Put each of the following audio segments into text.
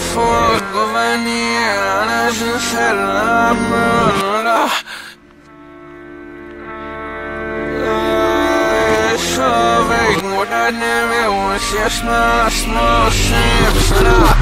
فوق بني على جنس الأمر Shoving I knew it to just my small ship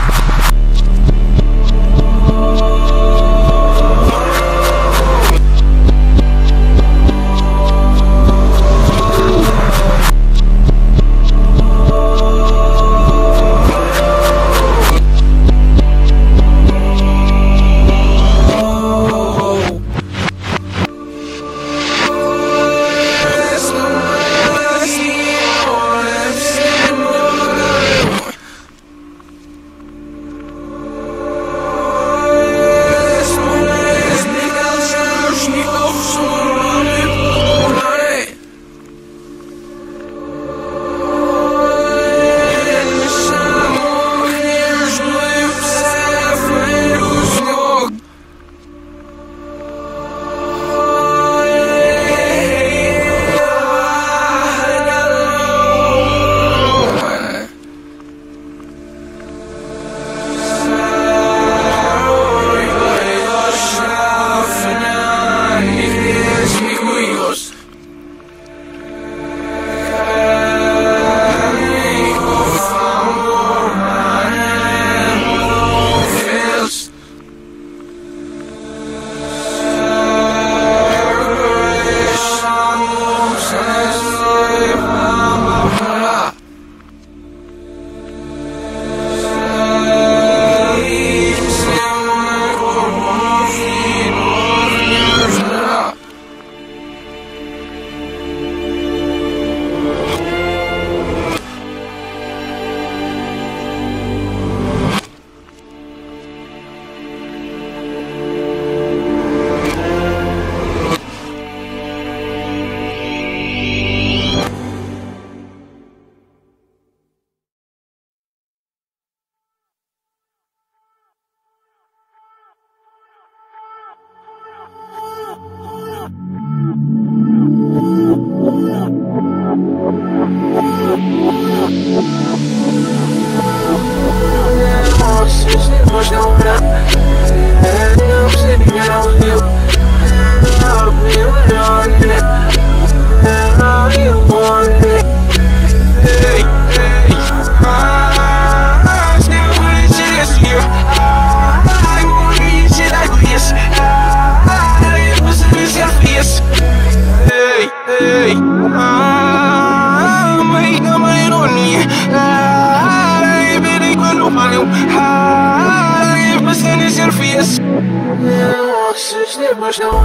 much no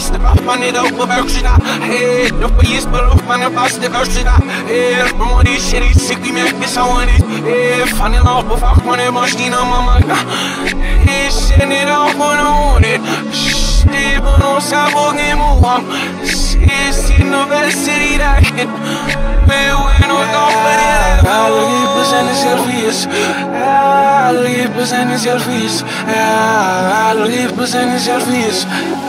she's in it, or better, Ego fuoco veniera se la mola So vengo da neve un si es más no se Maschine, Mama. Ich seh nicht auf und ohne. Stieb und sabogem muam Sisi no veseri rakin Meu eno topper Algi besene selfies. Algi besene selfies. Algi besene selfies Algi besene selfies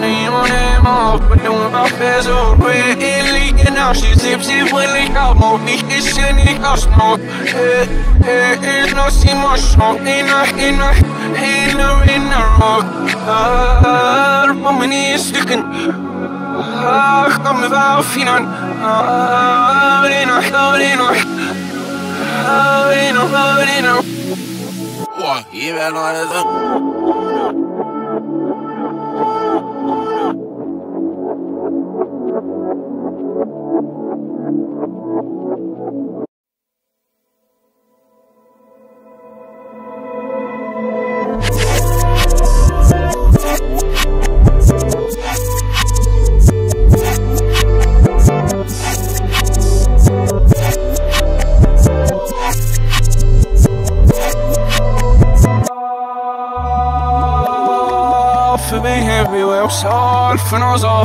the unit more But doing my best old way It leaking out, she tipsy when they got more. Me, it's in the house more. Hey, hey, it's no see more. Smoke In a, in a, in a, in a rock. Arr, på mine stycken Arr, kommer vara finan. Arr, in a, arr, in a Arr, in a, arr, in a. Åh, i världen är det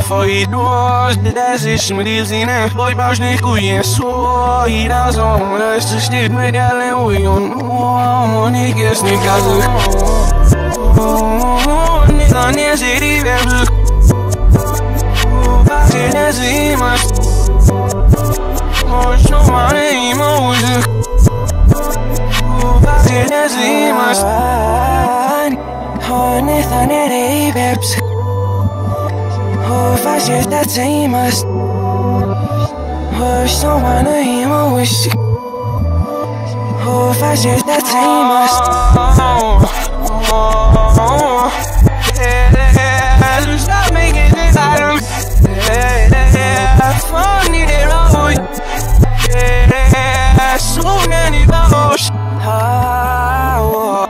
för nos offer i duas Det där sich med die sine Boy baus nicht gut so I da so Das ist steht mit alle ui und Und ich ist nicht also Nicht an ihr sie Oh, da sie macht Honey, honey, they babes. Oh, if I should that same us. Oh, wish. Oh, that same us. Yeah, stop making this item. Yeah, funny, they're all. Yeah, so many balls. Oh,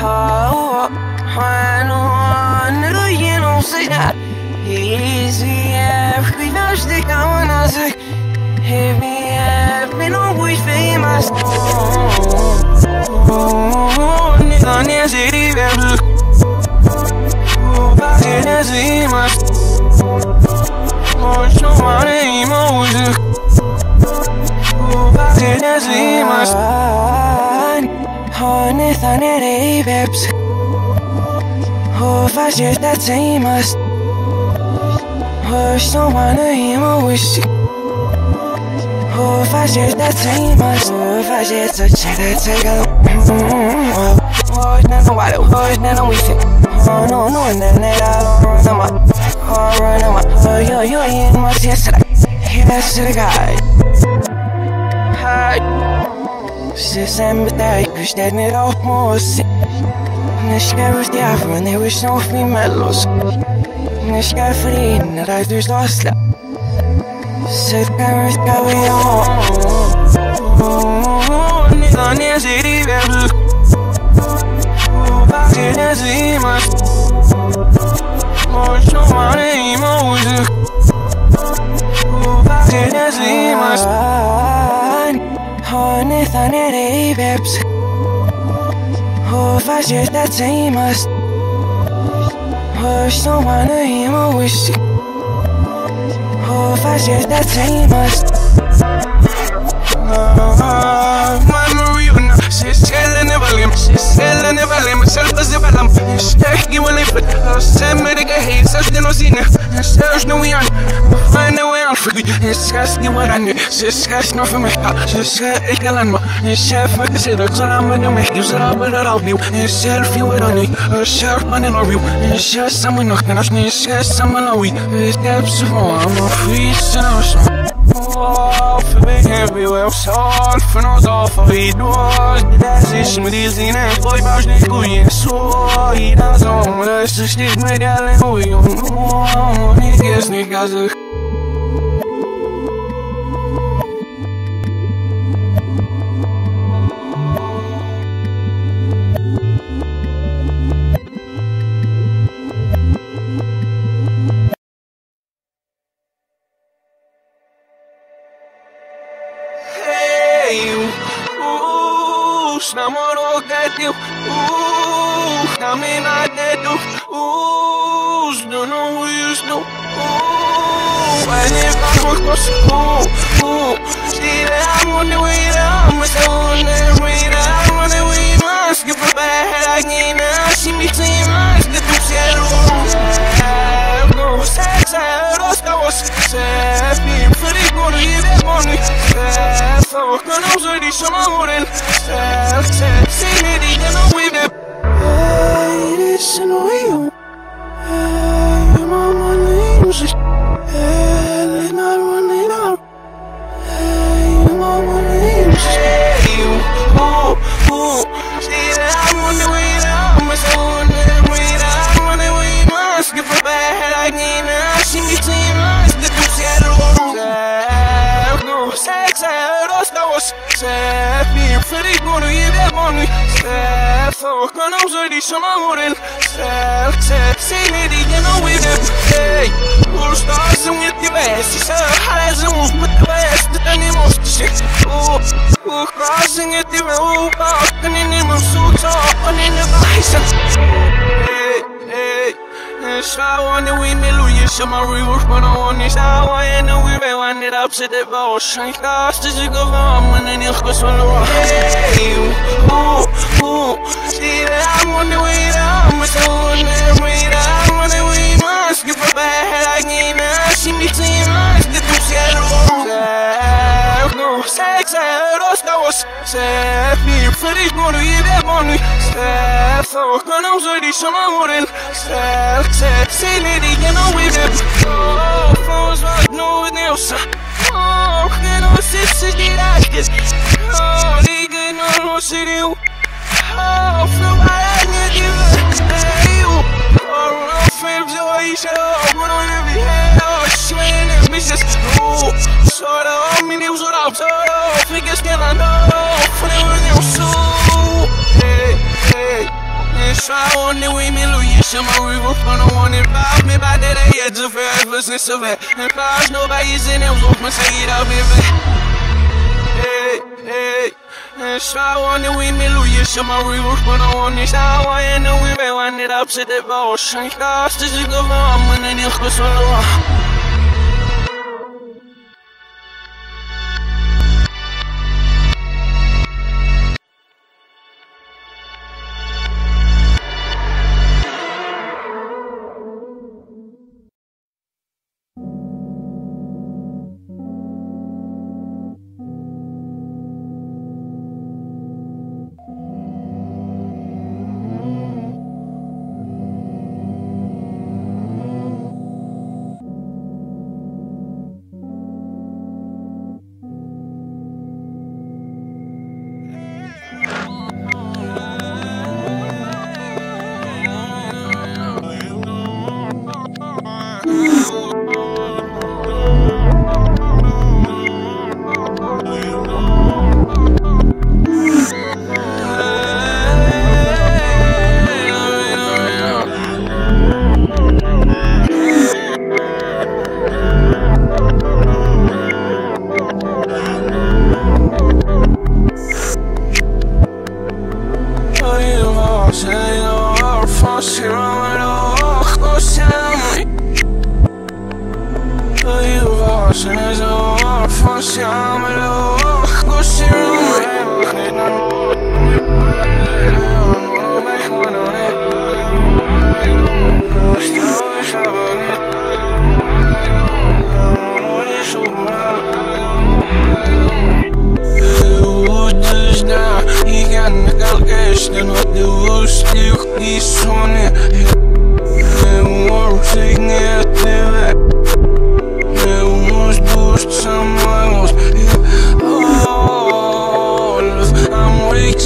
oh, I know, no, you don't say that. Easy, every they come on us. Heavy, every no we famous. Oh, nigga, nesse de verbo. Oh, vai nesse mas. Oh, chama nem mouse. Oh, vai nesse mas. Honey, honey, they babes. I that. Oh, so wanna hear my wish. Oh, if I should that us. Oh, if I should touch it, I take a Oh, oh, it's not nobody. Oh, it's not no we fit. Oh, no, no, and then it all run on my. Oh, run on my. Oh, yo, yo, in my chest. Yes, to the guy. Hi. Sen beter güçler ne rahmos Neşker vart jävla när vi snart vi mellos Neşker för in när det du Söka vart ska vi ha Nida ne ser i väl Vakti ne zimas Moşo mane imozu Vakti ne zimas Honey, honey. Oh, if I should that same us. Oh, so wanna hear my wish. Oh, if I should that same us. Mariona, she's selling the volume, she's selling the volume, myself as the volume. Stack you will live it, send me the scene, search no one, find the way out for vi Ses ni varandra Ses no för mig Ses ikke land mig Ses för det ser ut som man är med Ses bara av nu Ses fi varandra Ses man en review Ses samma nog Ses samma lawi Ses så I'm a free sound För mig everywhere Salt för något av för vi då Det där sist med det sina Boy bars ni kujen Så i den som Det är så stilt med Shower the wind, me lose some my river, but I want this hour, and the we may wind it up to the bow. Shank fast as you go from, and then you'll go swallow. Hey, ooh, ooh, see that I'm on the way down, but I want to way down, on the way, must give a bad again. I see me team, must get to see no sex, eros, se feliz mono e demônio, se so, não sou de chama morel, se se se me diga não vive, oh, fomos nós no Nelson, oh, que não se se dirá oh, liga não se deu, oh, feel I need you, hey, you, oh, no, fams, eu aí, show, it's bitches, oh, sort of, me, news, what up, so, figures, can I know, for the way you so, hey, hey, Try on the way, me Louis, show my river from the and. Me by that, I had to of that. And nobody's in them, say it baby. Hey, hey. Try on the way, me Louis, the and. And the I wind it up to the boss. Shank fast as you go from, and then you'll go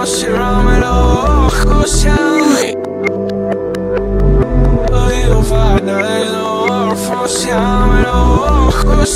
no, cerrame los ojos, llame Odio fana del orfo, llame los ojos,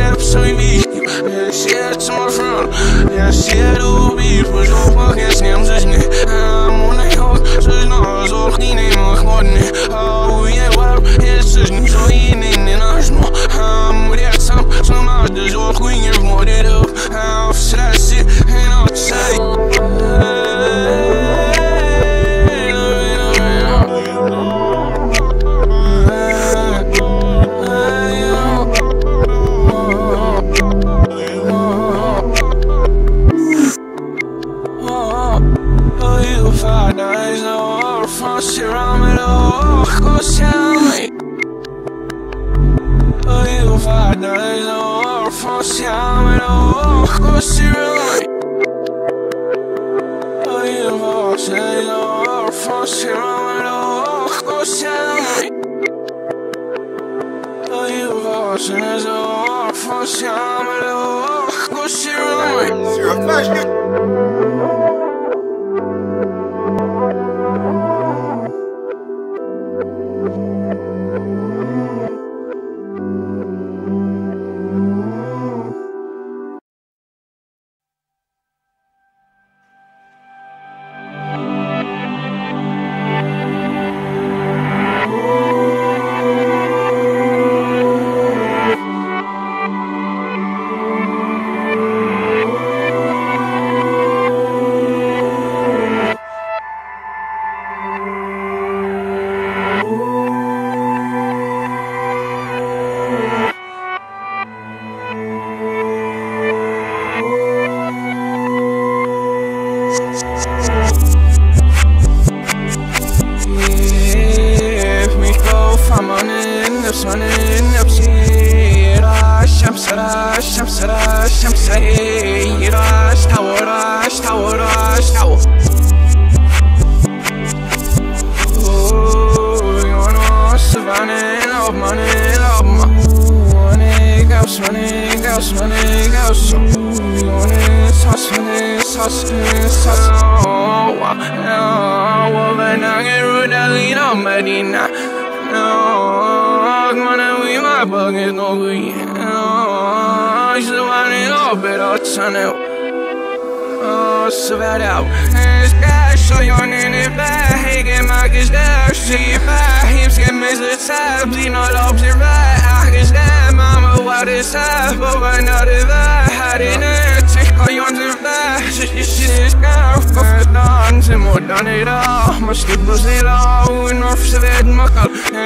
ser absolutely Yeah, ser to my front. Yeah, ser to be På så fucking snäm så snä Må nej jag så snart Så kning nej må kvarn Åh, jag var helt så snä Så inne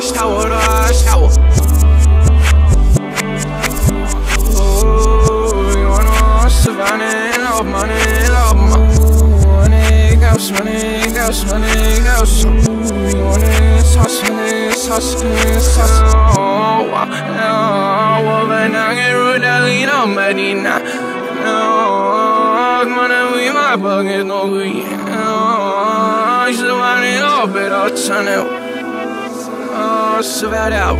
rash tower running up, running up. Money goes, money goes, money goes. Money sauce, money sauce, money sauce. Oh, oh, when I get rid of Lina Medina. No, money we my bucket, no we. Oh, I should want it Money in my pocket, no we I just want it all, pero channel Svēr jau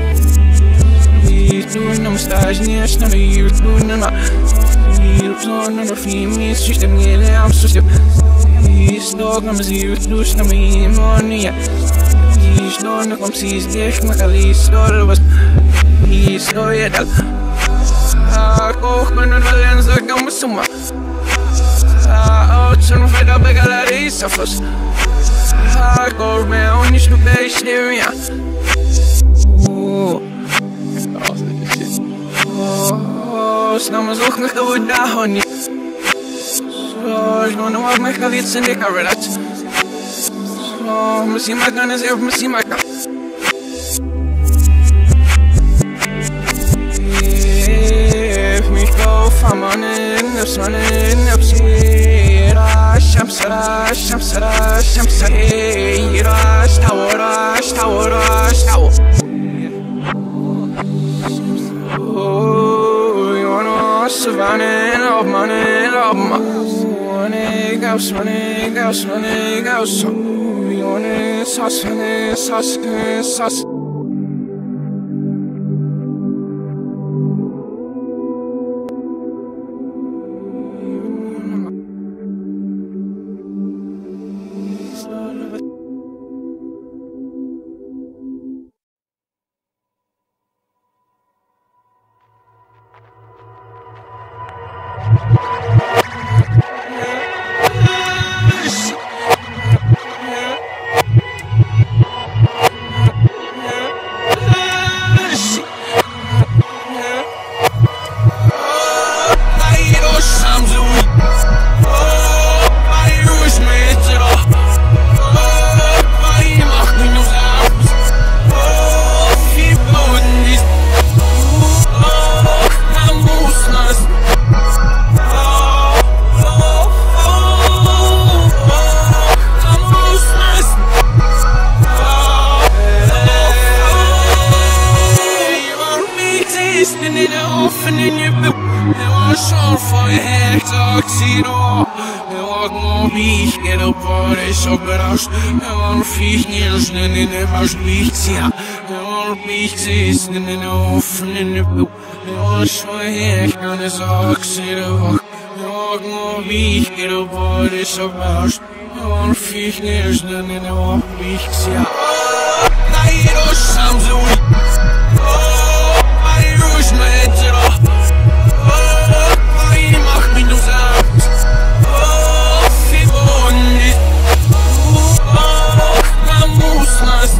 Ir tūnam stāžnieks, nav ir tūnam Ir tūnam fīmis, šis tam ielējām sustiem Izdogam zīvi, tūstam imonija Izdonakam sīzdieši, makalīs dorvas Izdojiet al Izdojiet al Aku generalen så kan vi zooma Ocean fred av begge lærer seg først Her går med og ikke noe bedre skriver jeg Znamy złuchnych to na honi Coś, no ładnych na wiece nie kamerać Co, myślimy, jak on jest, jak myślimy, jak on in the sun in the sea Shams rash, shams rash, shams rash, tower rash, tower rash, tower running up, running up. Money goes, money goes, money goes. Money sauce, in det offentlige bro Det var sånn for en hel dag siden Det var et mobil Det var det så brast Det var en fyrt nilsen i det var spilt ja Det var en bit sist i det offentlige bro Det var så hekende sak siden Det var et mobil Det var det så brast Det var en fyrt slime.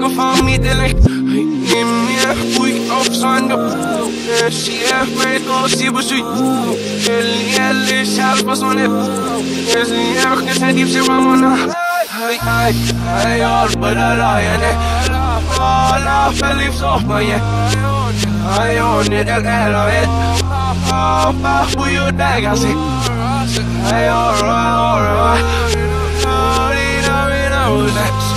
žije fuck off on me dele Jim je bui auf sando Žije me to si busuj El jelle sjálf pas man hep Es je ook net zijn diepste ramona Hey, hey, hey, all but a lion, eh alla fällig sohmaje Ajoon edellä vet Pahpuju tägäsi Ei orva orva Niina minä use Ajoon mä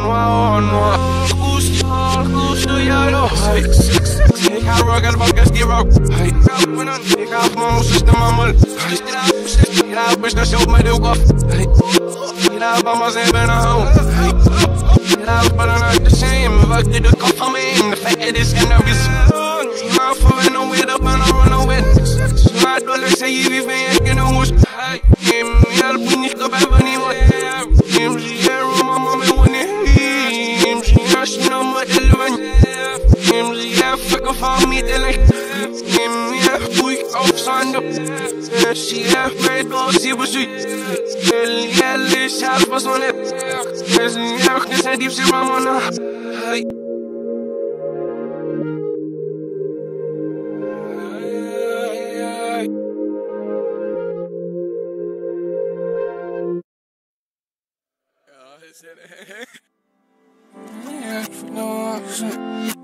oon mä Kuusti kuustu ja rohai Eikä ruokas valkasti rock Eikä muususta mammul Eikä pystä siumadukof Eikä vammas ei mennä home love, but I'm not the same. If I could have come for me, the fact that it's end up is not for no way up and I run away. My kan me, middelen. Neem meer boei op zand. Zie je, weet She zie we zoet. Heel is, help was nog net. Dus niet erg, dit zijn diepste ramona. Hey. Yeah, for no option.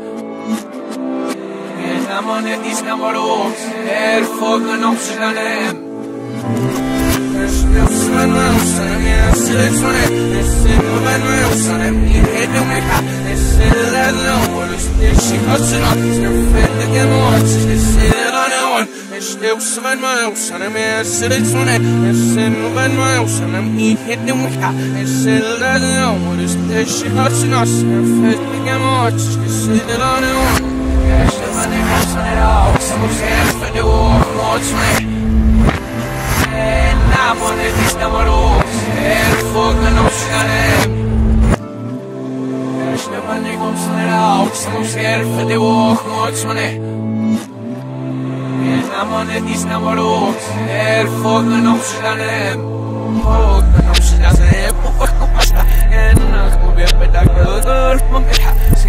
up. She hair, red, go see what she. El yellow, shot was on it. There's a zijn diepste ramona. Hey. Elf nog motsmen No, dis na malo Elf fog na no sinanen Some fans for the war, more train I'm on the disc number And fucking ocean Släppa ner gomsen idag Som skäl för det var skjutsmané I'm on the disc number And fucking ocean Snöpsmen med osten, jag ser ut som det Jag ser med osten, jag är helt omöjlig Jag ser det där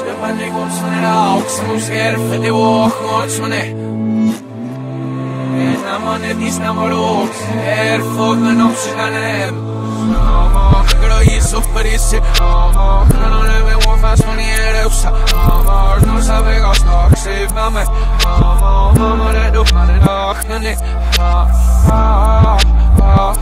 all, some of them for the war, more to me. Namone di stamaro Er fuoco non scanem Ešne mani mums nerauks Mums herfe de vok mots mane Namone di stamaro Er fuoco non scanem Fuoco non scanem Fuoco non scanem Fuoco non scanem Scan mag get up so on so sie das scares no no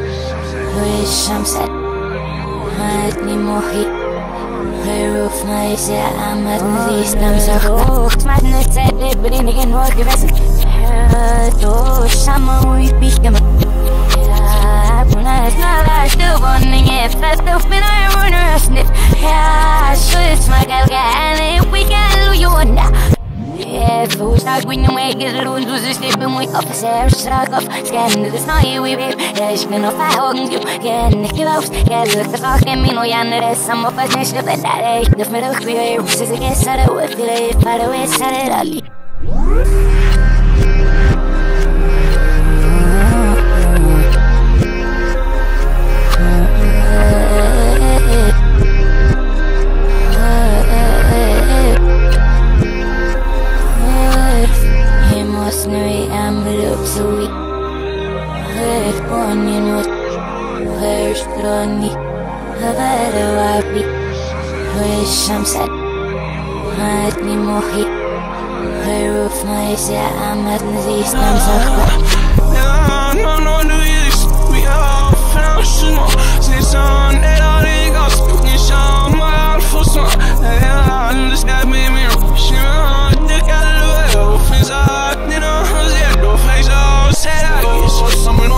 redu, mane naknane, Ha, ha, ha, ha, för na för kaffe, no wig ni do, Ha, but man, no, Ha, good bag, Ha, nevens, Ha, ni så sikt, Ha, vad du ipas, Ha, mon, ni ser så, Ha, ni vin åtra, Ha, vad ser du, så där det går fima, Ha, små dagens, No, det sker i masken, Ha, såna gors, Ha, så där går, så där Some of us nation of the day, the middle clear, which is against that I would feel it, far away, set it all. I'm on you know, hurt on me. Havara wapi, wish I'm sad. Had me mohi. Her of my say I'm at these times of No, no, no, yes, we are functional. Since on all show my alpha son. I understand me, me, she on the you zero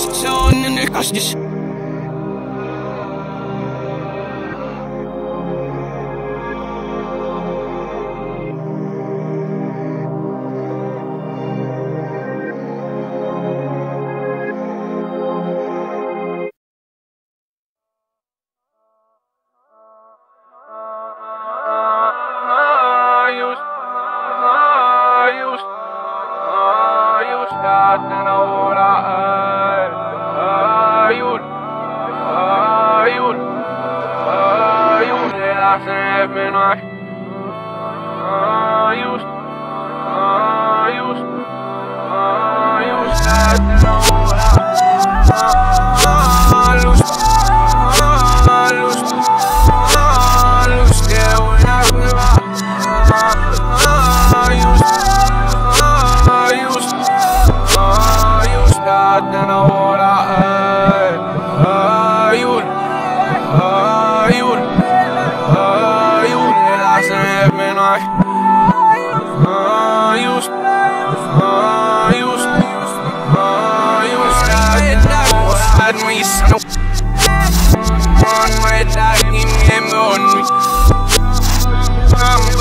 de jag lyckas Så nu yun Ayus Elasin efin ay Ayus Ayus Ayus Ayus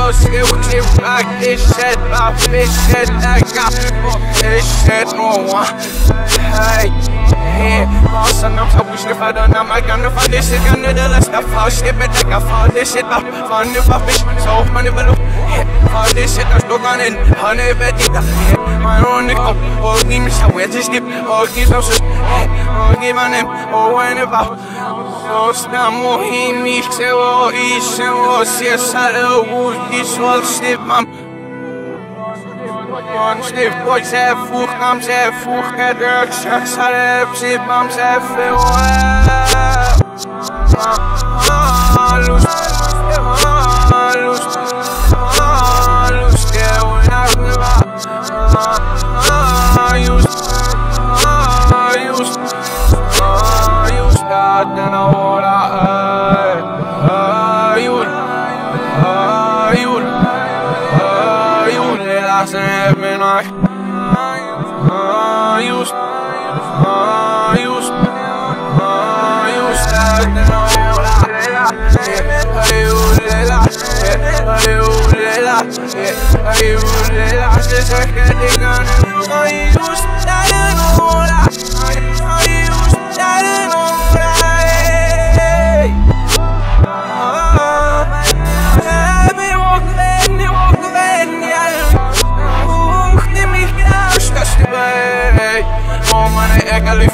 Você o que vai deixar a fechar da capa Deixar no ar Hey, hey Nossa, não sou sniffer na magana Fan this shit, gonna the last stuff How shit, but I got fall this shit up Fan if I fish, so money below Fall this shit, I'm stuck on it Honey, betita My own nickel Oh, give me some wedges dip Oh, give me some Oh, give my name Oh, when about Estamos em Mixel e sem você sabe o visual snip mam. Man snip boy se fuch nam se fuch gedruk shak sare mam se fe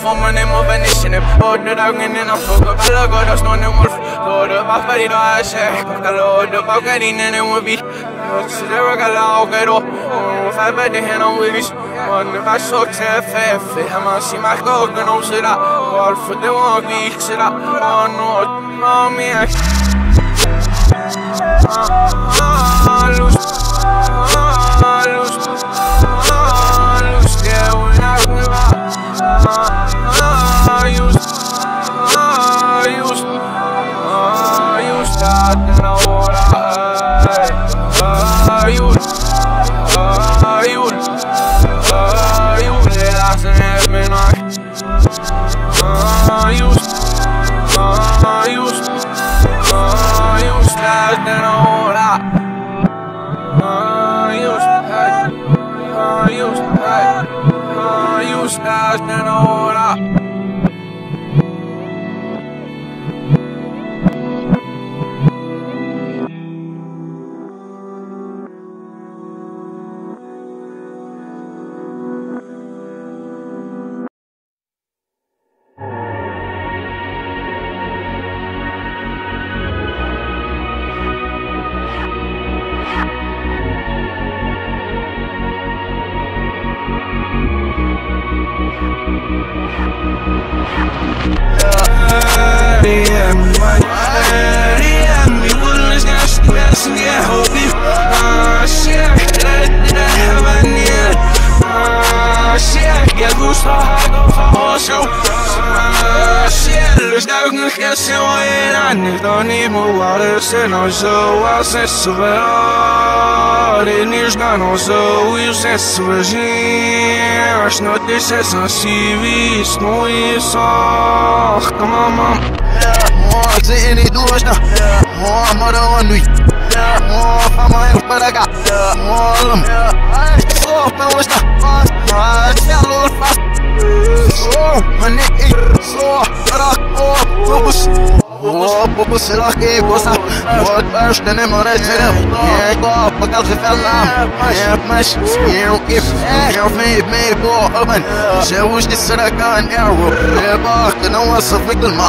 Formen i mobilisene Både dagen innan folk og alle går og snående wolf Både pappa di da er seg Kalle og det bak er dine ne må vi Så det var kalle og gøy da Og fabbe det henne og vis Og det var så til fefe Hemma si meg og gøy så da Hvorfor det var gik så da Og nå Mami er Luz Luz As notícias sensíveis não isso Mama Mo zini duas na Mo mara wanui Mo fama yang paraga Mo lam So pe wasta Ma chalo fa So mani so rak o Focus Bobo se la que gosta Mort bash da nem mora tira Yeah go bakal khfalla Yeah mash Yeah if Yeah me me bo open شوش دي سرقان arrow Yeah ba kana wasa fi kalma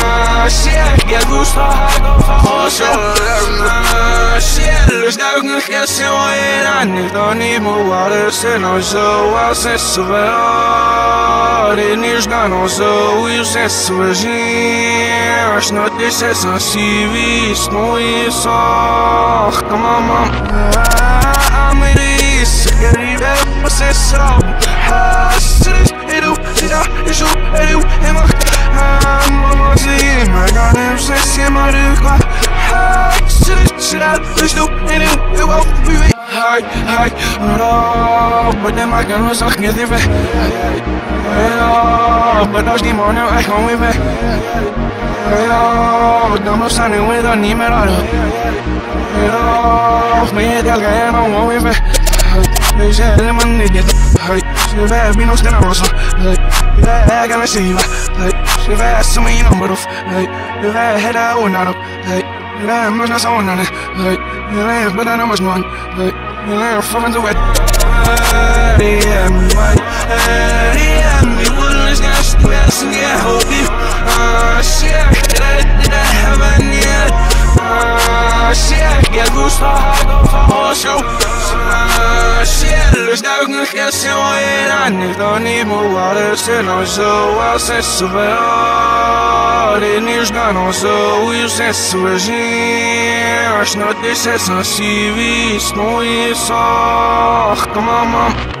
uh, shit, get loose, oh shit, uh, shit, looks like I'm catching weight, I need, don't need more water, send on so, I'll send some all, it needs not on so, we'll send some as not this is on CV, snow is all, come on, mom, I'm with this, Mademoiselle, regardez, je sais moi de quoi Shit out, let's do it, it won't be me Hi, hi, no But then my girl was talking different Hello But those demons now I can't with it Hello Dumb up signing with a name at all Hello Me and that guy I don't want with it Holy shit, and my niggas Holy shit, fast, me no stand up, Russell Holy shit, I gotta see you Holy shit, fast, to me, you know, but if Holy shit, I had that, would not up Holy shit, I'm not so on it Holy shit, but I know much more Holy shit, I'm fucking to it Yeah, me, why? Yeah, me, wouldn't this guy stress and get shit, did I, did I have a need? Oh, shit, get goose for her, go for her show Sjælust dagen skal se over en anden Don i mordet Selvom så er sæt vær Det nys gør når så ud sæt svær Snart det sæt sig Vi små i sagt Mamma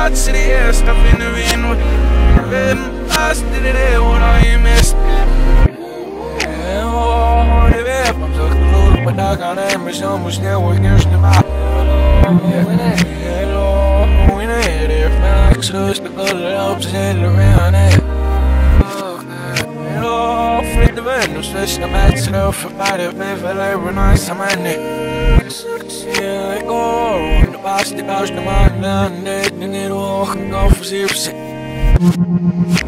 running Stuff in the rain with them, I still there what I missed. Подака на мишел мушне угнешь нема Hello, we need it Max, who's the good helps in the round Hello, fritt the vän, släska Rå för bara med för över nice manne Jag går runt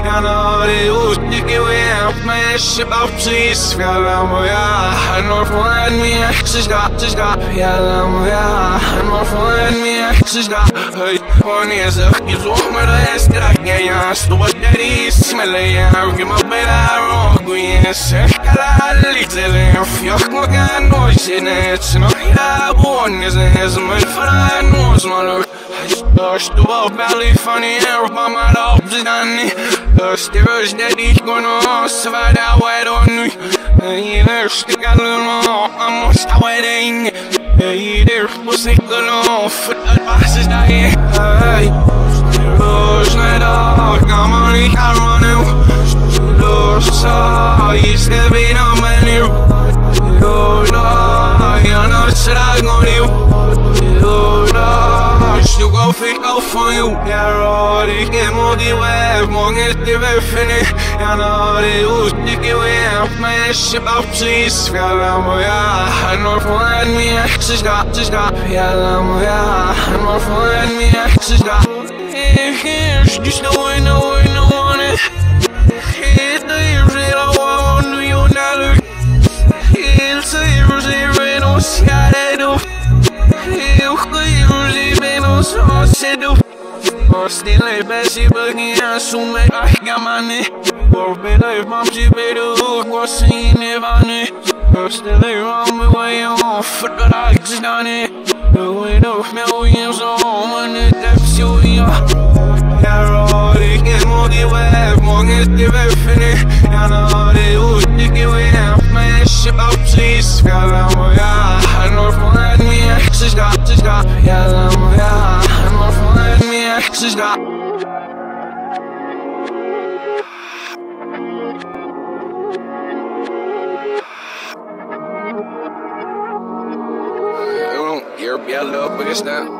väffen Jag når det ustykke ved med Shibautis Fjalla moja Når foran mig Siska, siska Fjalla moja Når foran mig Siska Høy på næse I så med det strak Jeg står der i smelle Jeg har mig med der og gå i Sekala lite længere Fjok må gerne nå i sinnet Når jeg bor næse Som en fra en Dörst the auch Belly funny hier op My loopt ze dan niet Dörst die rust dat ik kon ons wat dat wij doen nu Je rust ik allemaal aan moest dat wij dingen Je rust moest ik geloof is dat hier Hey Dörst net al kan maar niet gaan runnen Dörst zo je stil weer aan mijn nieuw go fick out for you. Jag rör dig mot i web Många till väffene Jag når det utnyttjar web Men jag köper precis Fjällen och jag Han har från en min extra Tiska Fjällen och jag Han har från en min extra Du står in och on it Helt i reda och nu gör när du Helt i reda och ska det upp Helt i så ser du Och stille bäst i buggen som är argamane Och belar man blir beru Och sin i vanne Och ställer om med vad jag för att axlarna Då är det med ojen som en utläpps jag Jag rör ingen mot i webb Många till väffene Jag når det uttryck i webb Jag köper precis Fjällen och jag Han når från en min extra Fjällen och jag She's got. Yellow, biggest now.